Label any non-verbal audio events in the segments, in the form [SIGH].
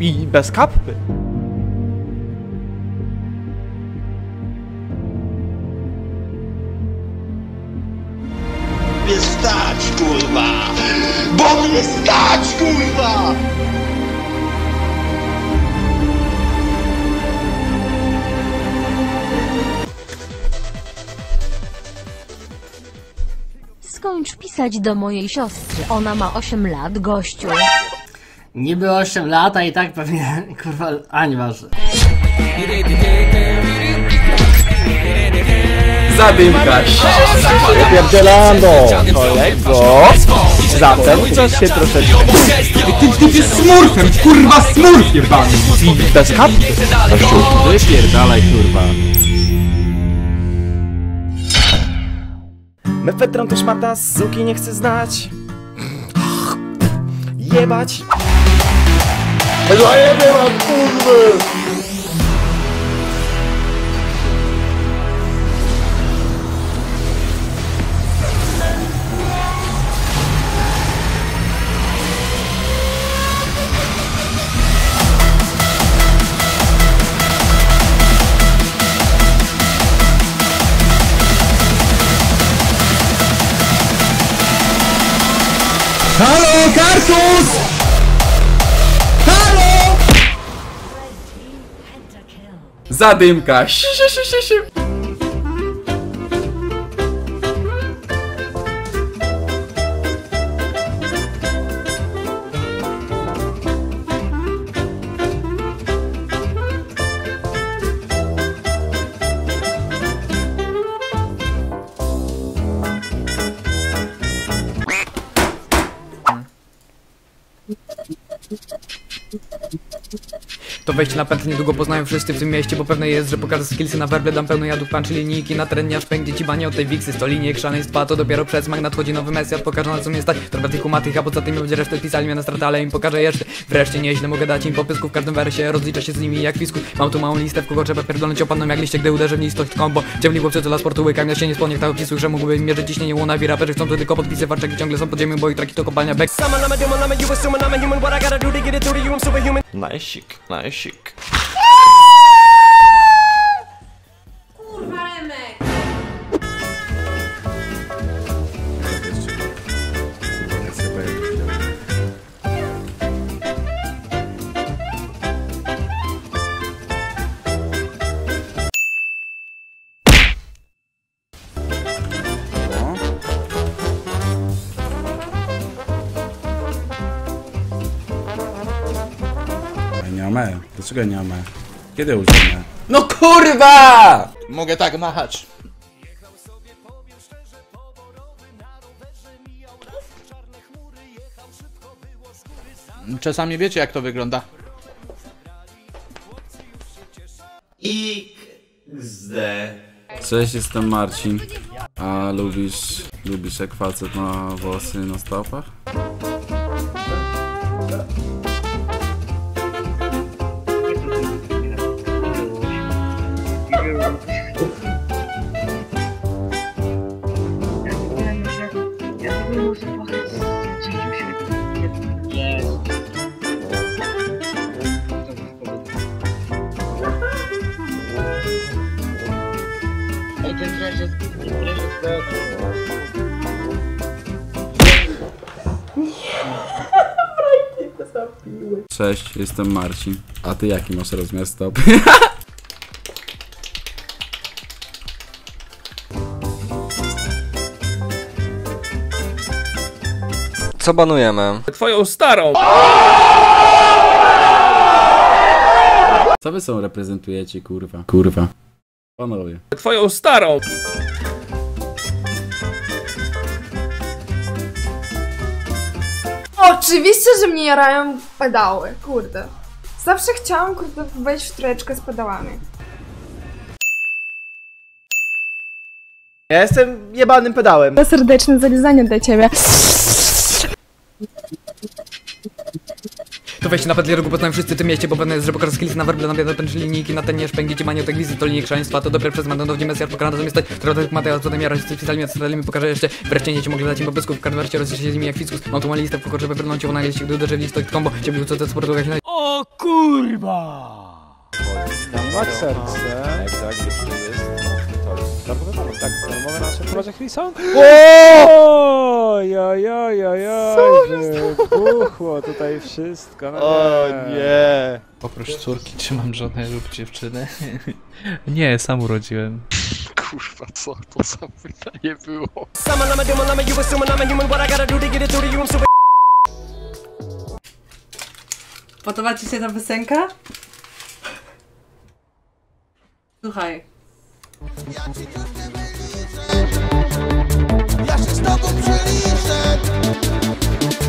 I bez kapy. mnie stać, kurwa! Bo mnie stać, kurwa! Skończ pisać do mojej siostry. Ona ma 8 lat, gościu. Niby 8 lat, a i tak pewnie, [LAUGHS] kurwa, a nieważne. Zadymka. Pierdzielando, kolego. Zatem coś się troszeczkę... Ty, ty jest smurfem, kurwa smurf jebany! Bez kapy. Wypierdalaj, kurwa. Mefedron to szmata, suki nie chcę znać. Jebać. Zajebie was, kurwy! Halo, Kartus! Zadymka. Si, si, si, si, si. To wejście na pętlę niedługo poznają wszyscy w tym mieście, bo pewne jest, że pokażę skillsy na werble, dam pełno jadów, punch linijki, na teren aż pęknie ci banie od tej wiksy, sto linijek szaleństwa, to dopiero przedsmak, nadchodzi nowy mesjat, pokażę na co mnie stać, trochę tych kumatych, a poza tym będzie resztę pisali mnie na stratę, ale im pokażę jeszcze, wreszcie nieźle mogę dać im popysku w każdym wersie, rozliczę się z nimi jak pisku, mam tu małą listę, w kogo trzeba pierdolnąć opadną jak liście, gdy uderzę w nistość combo, ciemni chłopcy dla sportu łykam, ja się nie spłonię, tak opisów, że mógłbym mierzyć ciśnienie łonawi, raperzy chcą tu tylko podpisy, warczeki ciągle są pod ziemią, bo ich traki to kopalnia back. Najsik, najsik. Kurwa Dlaczego nie mam E? Kiedy użyłem E? No kurwa! Mogę tak machać. Czasami wiecie jak to wygląda. Cześć, jestem Marcin. A lubisz, lubisz jak facet ma włosy na stopach? Cześć, jestem Marcin. A ty jaki masz rozmiar stopy? [LAUGHS] Co banujemy? Twoją starą. Co wy są reprezentujecie, kurwa? Kurwa. Panowie. Twoją starą. Oczywiście, że mnie jarają pedały, kurde. Zawsze chciałam, kurde, wejść w trójeczkę z pedałami. Ja jestem jebanym pedałem. Serdeczne zalizanie dla ciebie. To wejście na pętlę ruchu poznają wszyscy w tym mieście, bo pewne jest, że pokażę skillsy na werble, na pęczy linijki, na ten szpęgi, ci manie, gwizy, to linijek szaleństwa, to dobre przez mandonownie mesjar, pokonano zamiast trochę tych materiałów, co tam ja rodzice pisali co mi pokażę jeszcze, wreszcie nie ci mogę dać im popysków, w każdym razie rozliczę się z nimi jak fiskus, mam tu malistę, w pokorze wybrnąć ją na liście, gdy uderzę w listość combo, ciebie co te sportu jak O Dam serce. Tak, jeszcze jest. Darmowy balon, tak. Darmowe nasze prowadzi Chrison. Oj, oj, oj, oj, oj, wybuchło tutaj wszystko. No O nie! Oprócz córki, czy mam żonę lub dziewczynę? [LAUGHS] Nie, sam urodziłem. Kurwa, co to za pytanie było? Podoba ci się ta piosenka? Słuchaj. Ja się z tobą przyliczę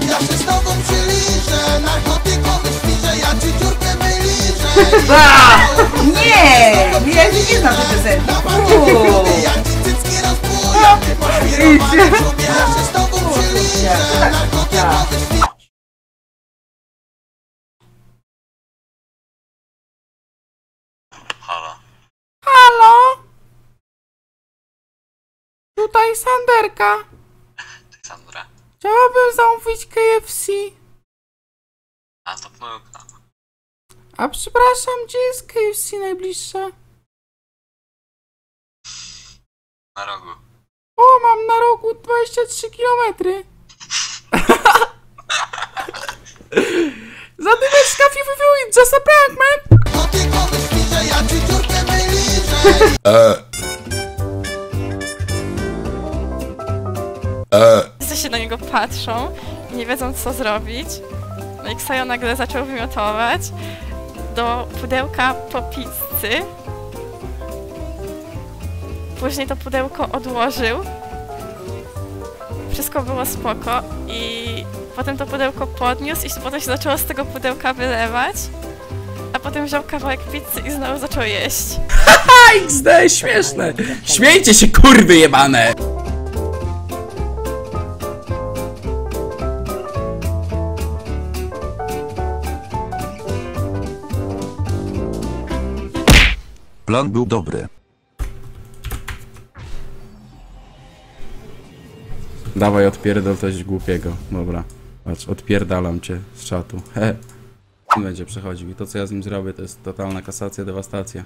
Ja się z tobą przyliczę Narkotykowy świrze, ja ci dziurkę wyliczę Ba! Nie! Ja się nie znam tej piosenki. Ja ci cycki rozbuję. Ty poświrowane czubie Ja się z tobą przyliczę Narkotykowy świrze Tutaj Sanderka. Sandra. Chciałabym zamówić KFC. A to pomyłka. A przepraszam, gdzie jest KFC najbliższe? Na rogu. O, mam na rogu 23 km. Patrzą i nie wiedzą co zrobić. No i Ksajo nagle zaczął wymiotować do pudełka po pizzy. Później to pudełko odłożył. Wszystko było spoko i potem to pudełko podniósł i potem się zaczęło z tego pudełka wylewać. A potem wziął kawałek pizzy i znowu zaczął jeść. XD, śmieszne. Śmiejcie się, kurwy jebane. Plan był dobry Dawaj, odpierdol coś głupiego. Dobra. Patrz, odpierdalam cię z czatu. He. Będzie przechodził i to co ja z nim zrobię to jest totalna kasacja, dewastacja.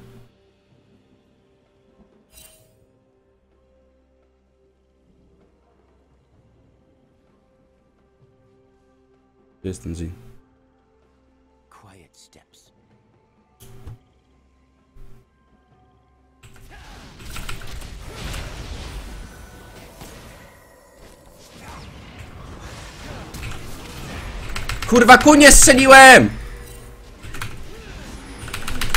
Gdzie jest ten G? Kurwa, kunie strzeliłem!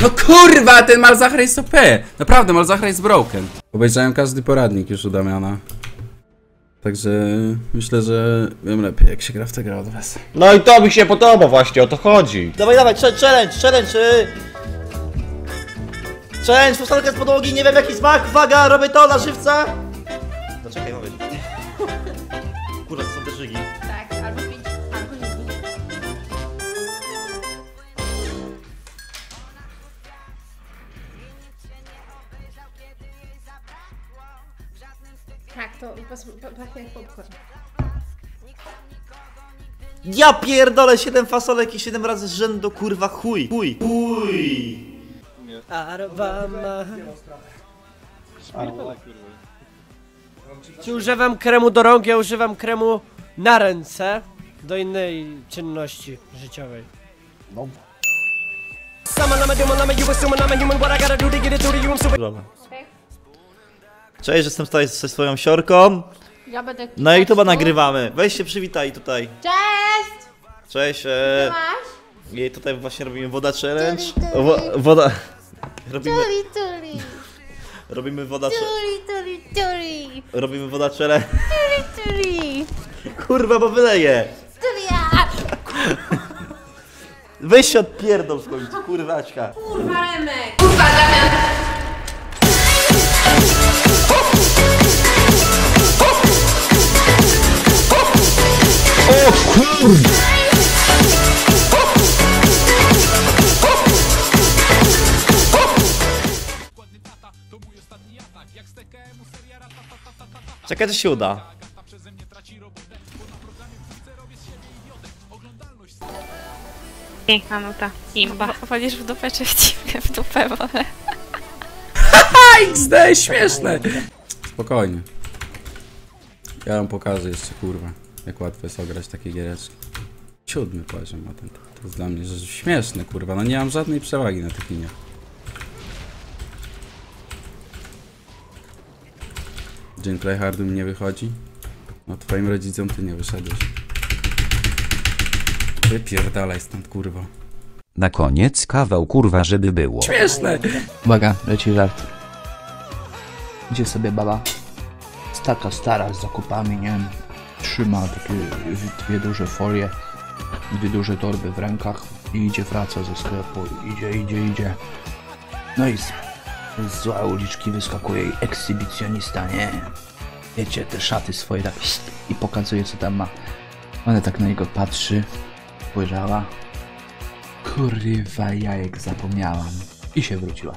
No kurwa, ten Malzahar jest OP! Naprawdę, Malzahar jest broken. Obejrzałem każdy poradnik już u Damiana. Także myślę, że wiem lepiej jak się gra w tę grę od was. No i to mi się podoba właśnie, o to chodzi Dawaj, dawaj, challenge, challenge! y. Challenge, postanka z podłogi, nie wiem jaki smak, uwaga, robię to na żywca! No czekaj, mówię. [LAUGHS] Kurwa, to są te żygi. Tak, to pachnie jak popcorn. Ja pierdolę 7 fasolek i 7 razy z rzędu, kurwa, chuj, chuj, chuj! Arwama. Czy używam kremu do rąk? Ja używam kremu na ręce do innej czynności życiowej. Dobra. Cześć, jestem tutaj ze swoją siorką. Ja będę Na YouTube'a nagrywamy. Weź się przywitaj tutaj. Cześć! Cześć, e... I tutaj właśnie robimy woda challenge. Wo woda... Robimy, tuli, robimy woda cze- tuli, tuli, Robimy woda challenge. tuli, Kurwa, bo wyleję. tulia! Weź się odpierdol w końcu, kurwaczka. Kurwa Remek! Czekaj, to się uda. Piękna nuta. Imba. Wo- Wolisz w dupę czy w ciebie w dupę wolę? XD, śmieszne! Spokojnie. Ja wam pokażę jeszcze, kurwa, jak łatwo jest ograć takie giereczki. Siódmy poziom ma ten. To jest dla mnie że śmieszne, kurwa. No nie mam żadnej przewagi na tych liniach. Dzień tryhardu mi nie wychodzi. No twoim rodzicom ty nie wyszedłeś. Wypierdalaj stąd, kurwa. Na koniec kawał kurwa, żeby było. Śmieszne! Uwaga, leci żart. Gdzie sobie baba? Jest taka stara z zakupami, nie wiem. Trzyma takie dwie duże folie, dwie duże torby w rękach i idzie, wraca ze sklepu. Idzie, idzie, idzie. No i z, z zła uliczki wyskakuje jej ekshibicjonista, nie? Wiecie, te szaty swoje tak i pokazuje co tam ma. Ona tak na niego patrzy, spojrzała. Kurwa, jajek zapomniałam. I się wróciła.